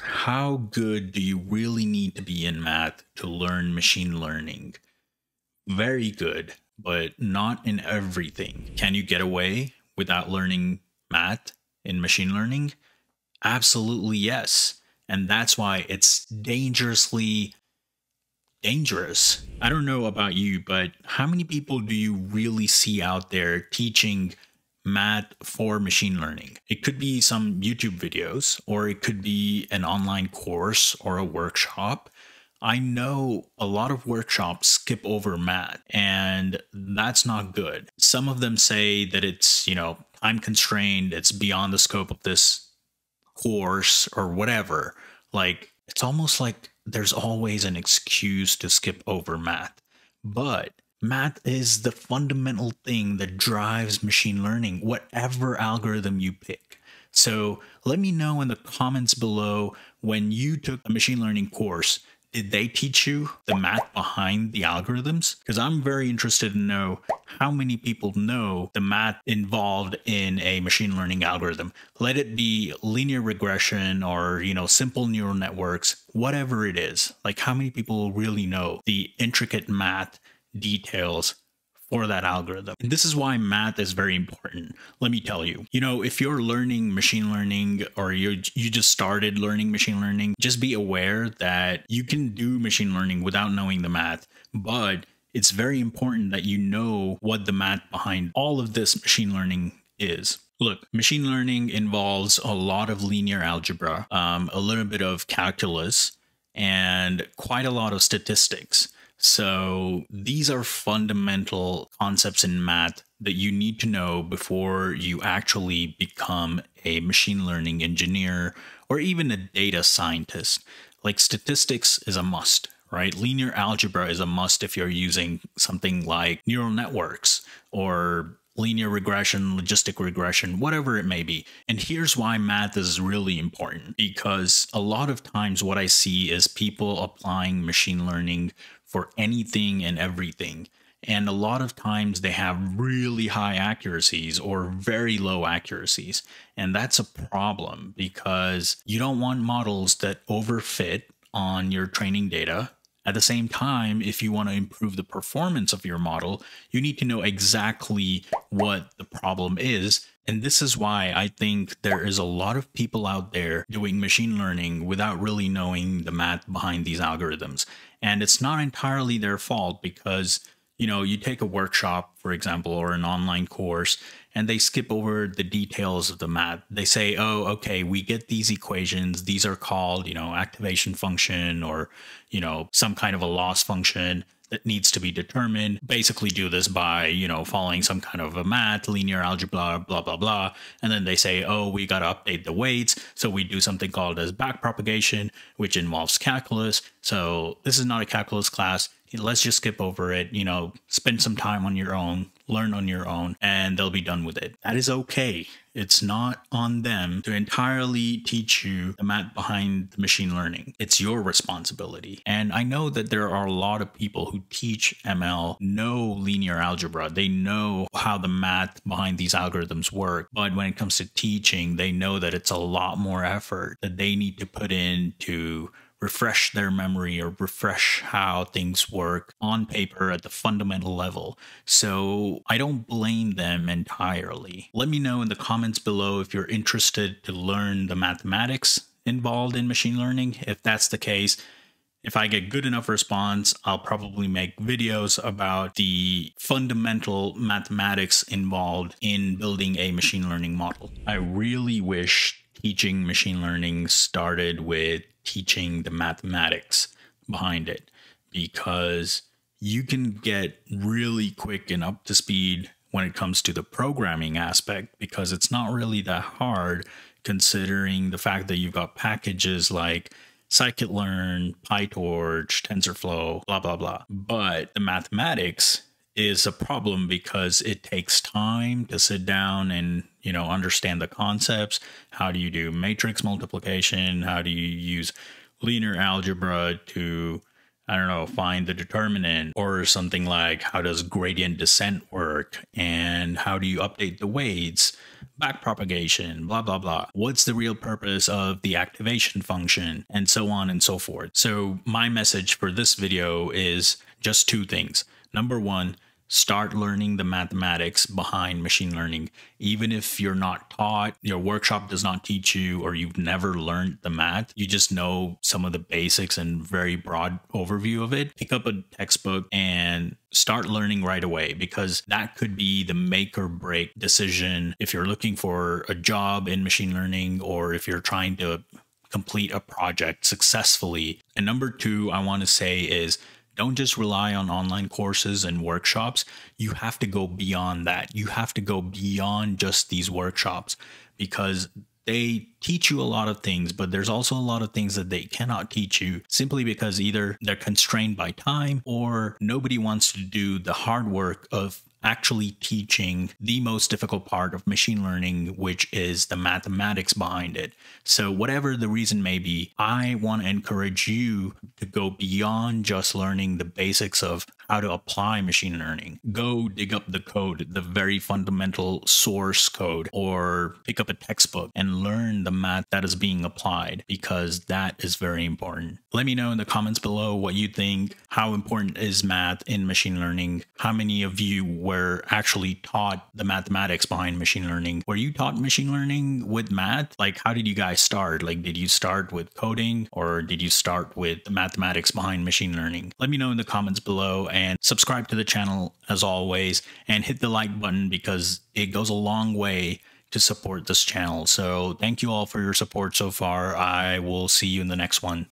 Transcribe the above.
how good do you really need to be in math to learn machine learning? Very good, but not in everything. Can you get away without learning math in machine learning? Absolutely yes. And that's why it's dangerously dangerous. I don't know about you, but how many people do you really see out there teaching math for machine learning? It could be some YouTube videos, or it could be an online course or a workshop. I know a lot of workshops skip over math, and that's not good. Some of them say that it's, you know, time constrained, it's beyond the scope of this course or whatever. Like, it's almost like there's always an excuse to skip over math. But math is the fundamental thing that drives machine learning, whatever algorithm you pick. So let me know in the comments below when you took a machine learning course, did they teach you the math behind the algorithms? Because I'm very interested to know how many people know the math involved in a machine learning algorithm. Let it be linear regression or, you know, simple neural networks, whatever it is. Like how many people really know the intricate math details for that algorithm. And this is why math is very important. Let me tell you. You know, if you're learning machine learning or you you just started learning machine learning, just be aware that you can do machine learning without knowing the math, but it's very important that you know what the math behind all of this machine learning is. Look, machine learning involves a lot of linear algebra, um, a little bit of calculus, and quite a lot of statistics. So these are fundamental concepts in math that you need to know before you actually become a machine learning engineer or even a data scientist. Like statistics is a must, right? Linear algebra is a must if you're using something like neural networks or linear regression, logistic regression, whatever it may be. And here's why math is really important because a lot of times what I see is people applying machine learning for anything and everything. And a lot of times they have really high accuracies or very low accuracies. And that's a problem because you don't want models that overfit on your training data. At the same time, if you want to improve the performance of your model, you need to know exactly what the problem is. And this is why I think there is a lot of people out there doing machine learning without really knowing the math behind these algorithms. And it's not entirely their fault because, you know, you take a workshop, for example, or an online course, and they skip over the details of the math. They say, oh, okay, we get these equations. These are called, you know, activation function or, you know, some kind of a loss function that needs to be determined. Basically, do this by, you know, following some kind of a math, linear algebra, blah, blah, blah. And then they say, oh, we got to update the weights. So we do something called as backpropagation, which involves calculus. So this is not a calculus class let's just skip over it, you know, spend some time on your own, learn on your own, and they'll be done with it. That is okay. It's not on them to entirely teach you the math behind the machine learning. It's your responsibility. And I know that there are a lot of people who teach ML know linear algebra. They know how the math behind these algorithms work. But when it comes to teaching, they know that it's a lot more effort that they need to put in to refresh their memory or refresh how things work on paper at the fundamental level. So I don't blame them entirely. Let me know in the comments below if you're interested to learn the mathematics involved in machine learning. If that's the case, if I get good enough response, I'll probably make videos about the fundamental mathematics involved in building a machine learning model. I really wish teaching machine learning started with teaching the mathematics behind it because you can get really quick and up to speed when it comes to the programming aspect because it's not really that hard considering the fact that you've got packages like scikit-learn, PyTorch, TensorFlow, blah, blah, blah. But the mathematics is a problem because it takes time to sit down and you know understand the concepts how do you do matrix multiplication how do you use linear algebra to I don't know, find the determinant or something like how does gradient descent work and how do you update the weights, backpropagation, blah, blah, blah. What's the real purpose of the activation function and so on and so forth. So my message for this video is just two things. Number one, start learning the mathematics behind machine learning. Even if you're not taught, your workshop does not teach you, or you've never learned the math, you just know some of the basics and very broad overview of it. Pick up a textbook and start learning right away because that could be the make or break decision if you're looking for a job in machine learning or if you're trying to complete a project successfully. And number two, I want to say is don't just rely on online courses and workshops. You have to go beyond that. You have to go beyond just these workshops because they teach you a lot of things, but there's also a lot of things that they cannot teach you simply because either they're constrained by time or nobody wants to do the hard work of actually teaching the most difficult part of machine learning, which is the mathematics behind it. So, whatever the reason may be, I want to encourage you to go beyond just learning the basics of how to apply machine learning. Go dig up the code, the very fundamental source code, or pick up a textbook and learn the math that is being applied because that is very important. Let me know in the comments below what you think. How important is math in machine learning? How many of you were actually taught the mathematics behind machine learning? Were you taught machine learning with math? Like, how did you guys start? Like, did you start with coding or did you start with the mathematics behind machine learning? Let me know in the comments below and subscribe to the channel as always and hit the like button because it goes a long way to support this channel. So thank you all for your support so far. I will see you in the next one.